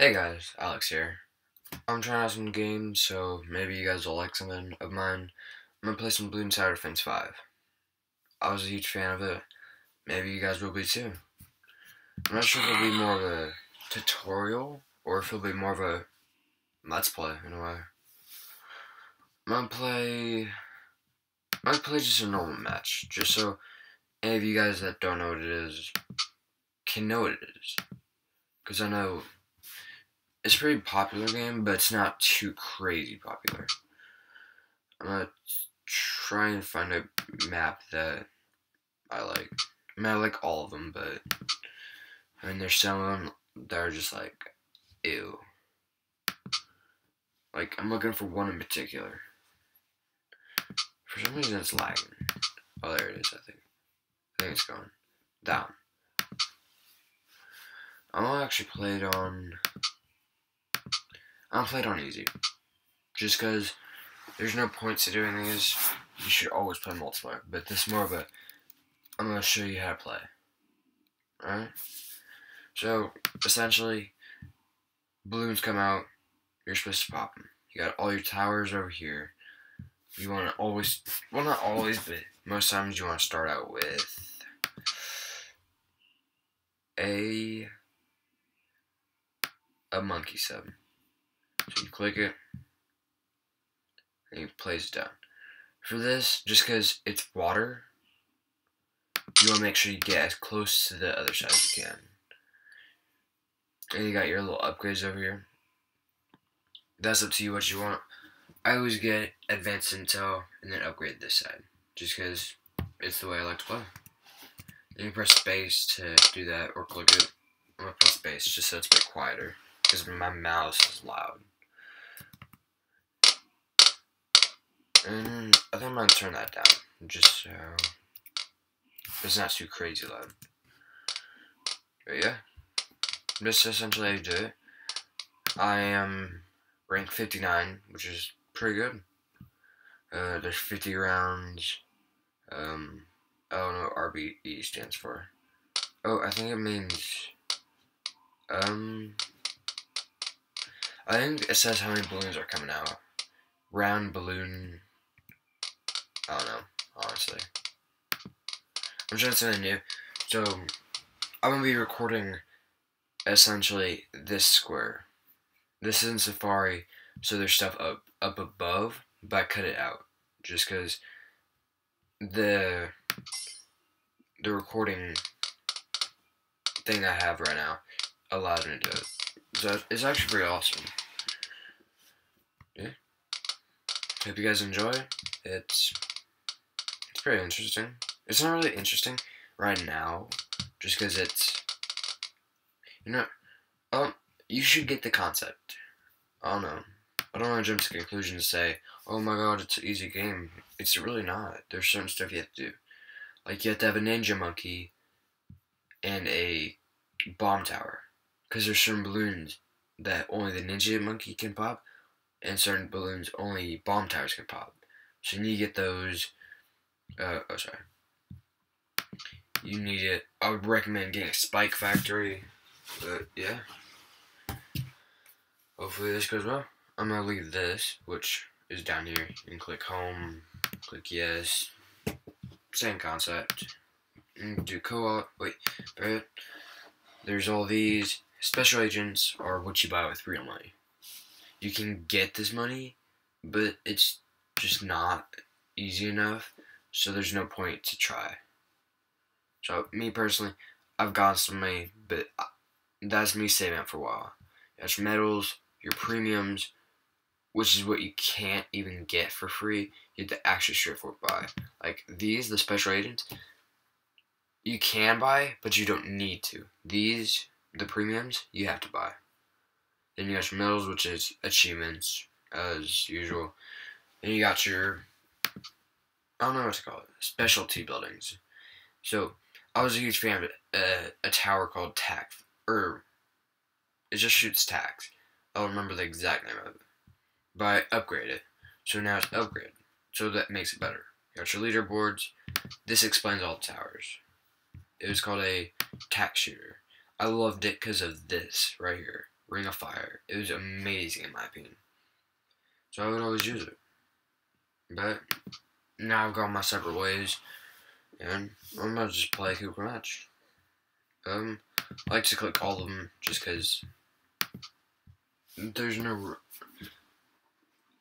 Hey guys, Alex here. I'm trying out some games, so maybe you guys will like something of mine. I'm gonna play some Bloons Tower Defense 5. I was a huge fan of it. Maybe you guys will be too. I'm not sure if it'll be more of a tutorial or if it'll be more of a let's play in a way. I'm gonna play. I'm gonna play just a normal match, just so any of you guys that don't know what it is can know what it is. Because I know it's a pretty popular game, but it's not too crazy popular. I'm gonna try and find a map that I like. I mean, I like all of them, but I mean, there's some of them that are just like, ew. Like, I'm looking for one in particular. For some reason, it's lagging. Oh, there it is, I think. I think it's gone. down. I'm actually played on I'm played on easy. Just because there's no points to doing these. You should always play multiplayer. But this is more of a, I'm going to show you how to play. Alright? So, essentially, balloons come out. You're supposed to pop them. You got all your towers over here. You want to always, well not always, but most times you want to start out with a a monkey sub. You click it, and it plays down. For this, just because it's water, you want to make sure you get as close to the other side as you can. And you got your little upgrades over here. That's up to you what you want. I always get advanced intel and then upgrade this side. Just because it's the way I like to play. Then you press space to do that or click it. I'm going to press space just so it's a bit quieter. Because my mouse is loud. And I think I'm gonna turn that down, just so it's not too crazy loud. But yeah, this is essentially how you do it. I am rank 59, which is pretty good. Uh, there's 50 rounds. Um, I don't know what RBE stands for. Oh, I think it means, um, I think it says how many balloons are coming out. Round balloon I don't know, honestly. I'm trying something new. So, I'm going to be recording essentially this square. This is in Safari, so there's stuff up, up above, but I cut it out. Just because the, the recording thing I have right now allows me to do it. So, it's actually pretty awesome. Yeah. Hope you guys enjoy. It's it's pretty interesting. It's not really interesting right now, just because it's, you know, um, you should get the concept. I don't know. I don't want to jump to conclusions and say, oh my god, it's an easy game. It's really not. There's certain stuff you have to do. Like, you have to have a ninja monkey and a bomb tower. Because there's certain balloons that only the ninja monkey can pop, and certain balloons only bomb towers can pop. So you need to get those uh, oh, sorry. You need it. I would recommend getting a Spike Factory. But, yeah. Hopefully this goes well. I'm going to leave this, which is down here. Can click home, click yes. Same concept. And do co-op. Wait, but there's all these. Special agents are what you buy with real money. You can get this money, but it's just not easy enough so there's no point to try. So me personally, I've got some money, but uh, that's me saving up for a while. That's medals, your premiums, which is what you can't even get for free. You have to actually straightforward buy. Like these, the special agents, you can buy, but you don't need to. These, the premiums, you have to buy. Then you got your medals, which is achievements, as usual. Then you got your I don't know what to call it. Specialty buildings. So I was a huge fan of a, a tower called Tack, or it just shoots tacks. I don't remember the exact name of it, but I upgraded it. So now it's upgraded. So that makes it better. You got your leaderboards. This explains all the towers. It was called a tax shooter. I loved it because of this right here, Ring of Fire. It was amazing in my opinion. So I would always use it. But now I've gone my separate ways, and I'm gonna just play co-op match. Um, I like to click all of them just because there's no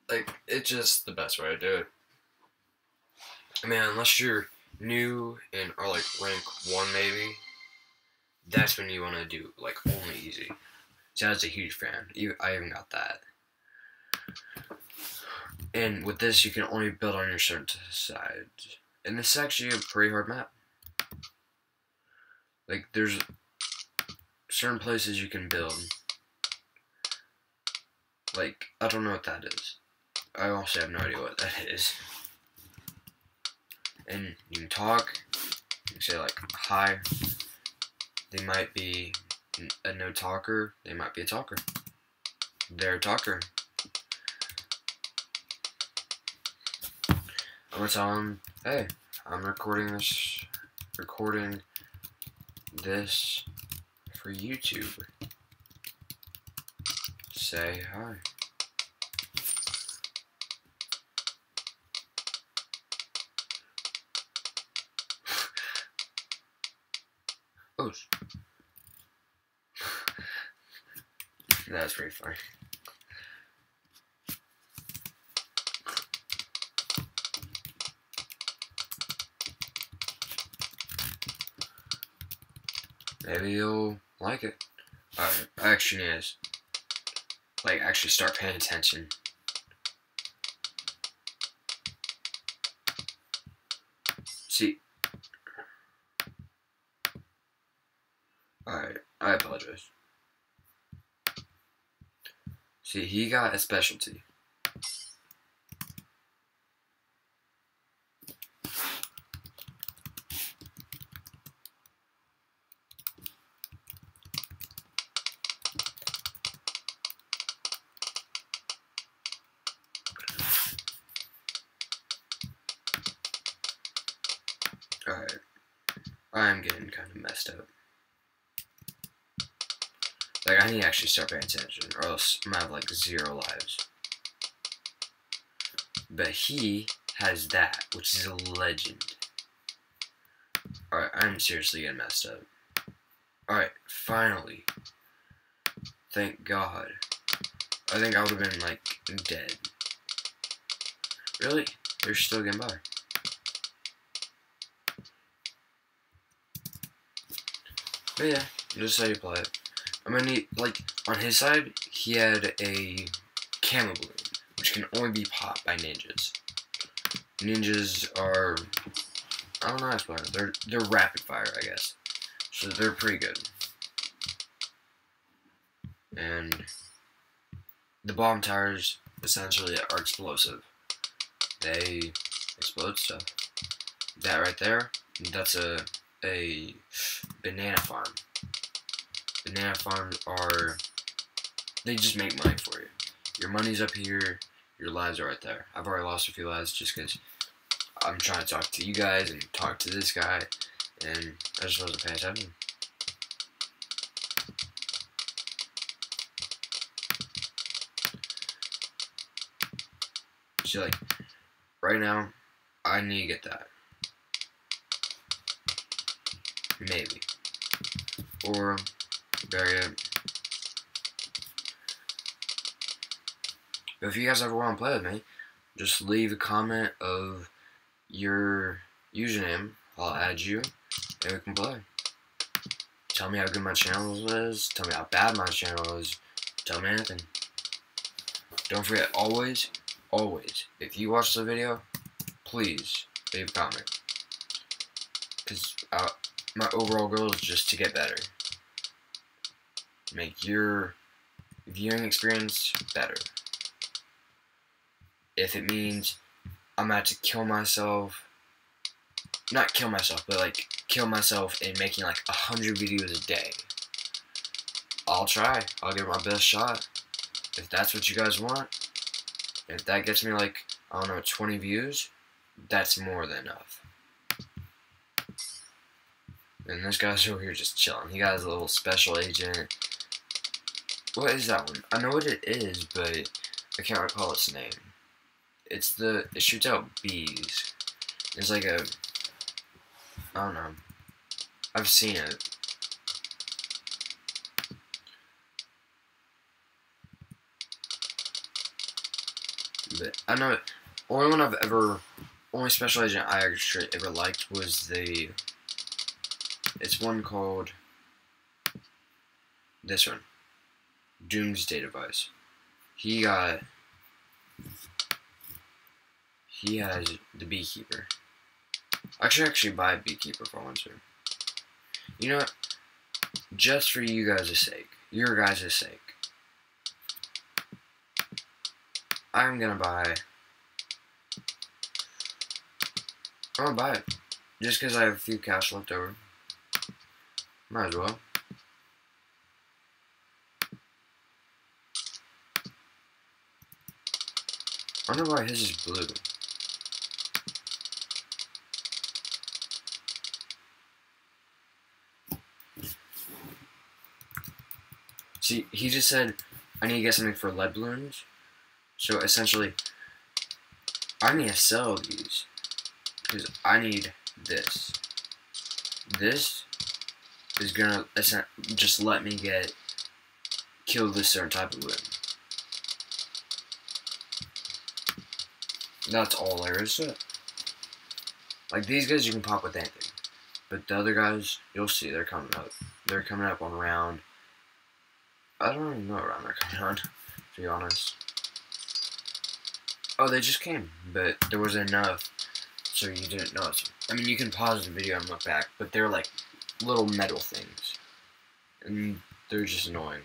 like it's just the best way to do it. I mean, unless you're new and are like rank one maybe, that's when you want to do like only easy. See, I was a huge fan. I even got that. And with this, you can only build on your certain side. And this is actually a pretty hard map. Like, there's certain places you can build. Like, I don't know what that is. I also have no idea what that is. And you can talk. You can say, like, hi. They might be a no talker. They might be a talker. They're a talker. Tell them, hey, I'm recording this, recording this for YouTube. Say hi. oh. That's pretty funny. Maybe you'll like it. Alright, action is like actually start paying attention. See. Alright, I apologize. See, he got a specialty. Alright. I'm kind of messed up. Like, I need to actually start paying attention, or else I'm gonna have, like, zero lives. But he has that, which is a legend. Alright, I'm seriously getting messed up. Alright, finally. Thank God. I think I would have been, like, dead. Really? They're still getting by. But yeah, just how you play it. Gonna need, like, on his side, he had a camo balloon, which can only be popped by ninjas. Ninjas are, I don't know how to explain it. They're, they're rapid fire, I guess. So they're pretty good. And the bomb towers, essentially, are explosive. They explode stuff. That right there, that's a a banana farm. Banana farms are, they just make money for you. Your money's up here, your lives are right there. I've already lost a few lives just because I'm trying to talk to you guys and talk to this guy, and I just wasn't paying attention. So like, right now, I need to get that. Maybe. Or bury it. If you guys ever want to play with me, just leave a comment of your username. I'll add you, and we can play. Tell me how good my channel is. Tell me how bad my channel is. Tell me anything. Don't forget, always, always, if you watch the video, please leave a comment. Because uh, my overall goal is just to get better. Make your viewing experience better. If it means I'm about to kill myself, not kill myself, but like kill myself in making like a hundred videos a day, I'll try. I'll give my best shot. If that's what you guys want, if that gets me like, I don't know, 20 views, that's more than enough. And this guy's over here just chilling. He got his little special agent. What is that one? I know what it is, but I can't recall its name. It's the it shoots out bees. It's like a I don't know. I've seen it. But I know only one I've ever only special agent I actually ever liked was the it's one called this one. Doomsday Device. He got he has the beekeeper. I should actually buy beekeeper for once. You know what? Just for you guys' sake, your guys' sake, I'm gonna buy. I'm gonna buy it. Just because I have a few cash left over. Might as well. I wonder why his is blue. See, he just said, I need to get something for lead balloons. So essentially, I need to sell these. Because I need this. This is gonna just let me get kill this certain type of balloon. That's all there is to it. Like these guys you can pop with anything. But the other guys, you'll see they're coming up. They're coming up on round. I don't even know what round they're coming on, to be honest. Oh, they just came, but there was enough so you didn't notice. I mean, you can pause the video and look back, but they're like little metal things. And they're just annoying.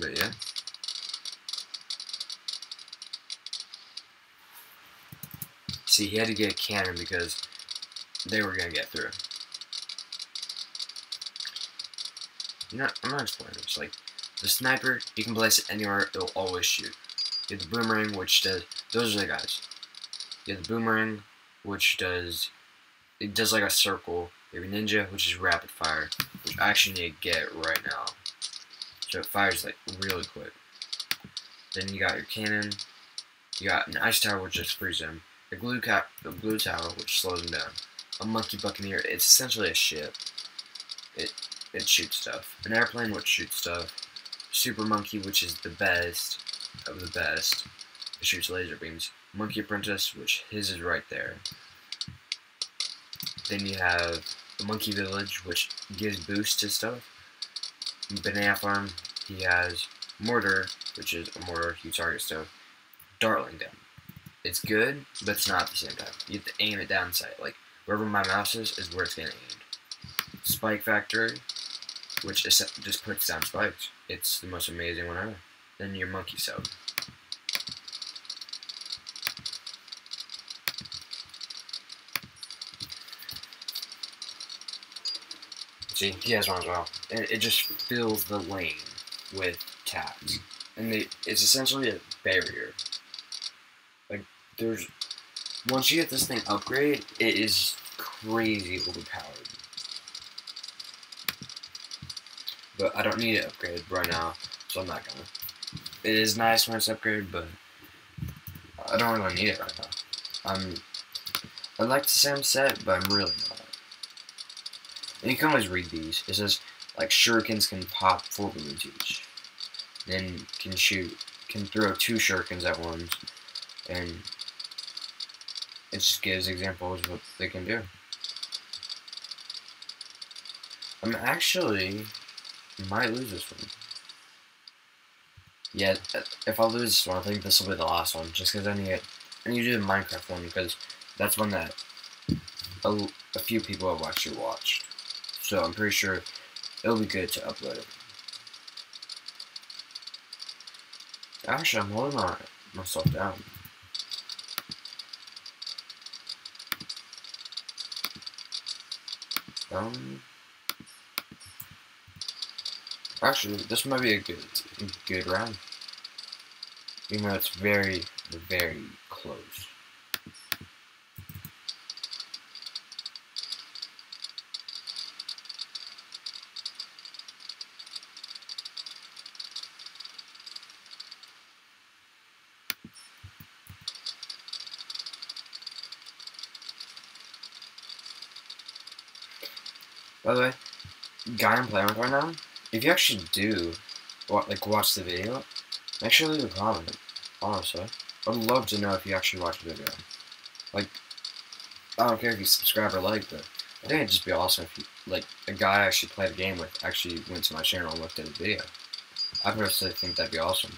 But yeah. See, he had to get a cannon because they were going to get through. Know, I'm not explaining this. Like, the sniper, you can place it anywhere, it'll always shoot. You have the boomerang, which does, those are the guys. You have the boomerang, which does, it does like a circle. You have a ninja, which is rapid fire, which I actually need to get right now. So it fires like really quick. Then you got your cannon. You got an ice tower which just freezes them. A glue cap, a glue tower which slows them down. A monkey buccaneer. It's essentially a ship. It it shoots stuff. An airplane which shoots stuff. Super monkey which is the best of the best. It shoots laser beams. Monkey apprentice which his is right there. Then you have the monkey village which gives boost to stuff. Banana Farm, he has Mortar, which is a mortar, you target stuff. Dartling Gun. It's good, but it's not at the same time. You have to aim it down sight. Like, wherever my mouse is, is where it's getting aimed. Spike Factory, which just puts down spikes. It's the most amazing one ever. Then your Monkey Sub. See, he has one as well. And it just fills the lane with tabs. And they, it's essentially a barrier. Like, there's... Once you get this thing upgraded, it is crazy overpowered. But I don't need it upgraded right now, so I'm not gonna. It is nice when it's upgraded, but I don't really need it right now. I'm... I like the same set, but I'm really not. And you can always read these. It says, like, shurikens can pop four balloons each. Then can shoot, can throw two shurikens at once. And it just gives examples of what they can do. I'm actually, might lose this one. Yeah, if I lose this one, I think this will be the last one. Just because I need, I need to do the Minecraft one because that's one that a, a few people have actually watched. So I'm pretty sure it'll be good to upload it. Actually, I'm holding on myself down. Um, Actually, this might be a good, good round. Even though it's very, very close. By the way, guy I'm playing with right now if you actually do, like watch the video, make sure to leave a comment. Honestly, I'd love to know if you actually watch the video. Like, I don't care if you subscribe or like, but I think it'd just be awesome if you, like a guy I actually played a game with actually went to my channel and looked at the video. I personally think that'd be awesome.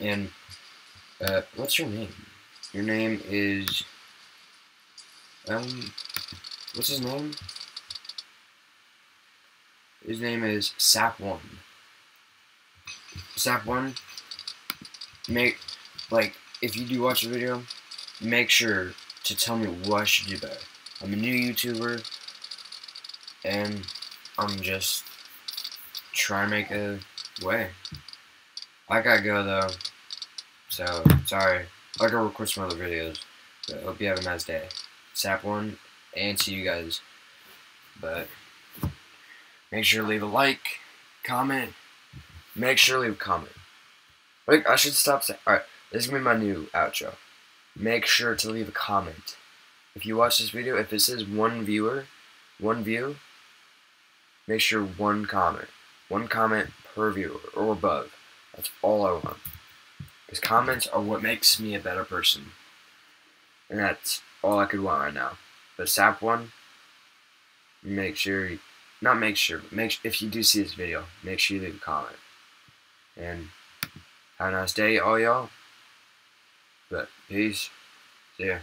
And uh, what's your name? Your name is um, what's his name? His name is Sap One. Sap One. Make like if you do watch the video, make sure to tell me what I should do better. I'm a new YouTuber, and I'm just trying to make a way. I gotta go though, so sorry. I gotta record some other videos. But hope you have a nice day. Sap one, and see you guys. But make sure to leave a like, comment. Make sure to leave a comment. Like I should stop saying. All right, this is gonna be my new outro. Make sure to leave a comment. If you watch this video, if it says one viewer, one view, make sure one comment. One comment per viewer or above. That's all I want. Because comments are what makes me a better person. And that's all I could want right now. The sap one, make sure, not make sure, make if you do see this video, make sure you leave a comment. And have a nice day, all y'all. But peace. See ya.